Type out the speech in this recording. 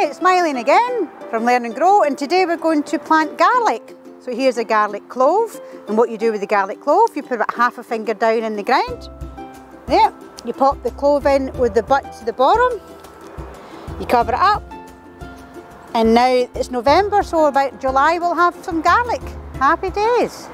Hi, it's Mylene again from Learn and Grow and today we're going to plant garlic. So here's a garlic clove and what you do with the garlic clove, you put about half a finger down in the ground. There, you pop the clove in with the butt to the bottom, you cover it up and now it's November so about July we'll have some garlic. Happy days.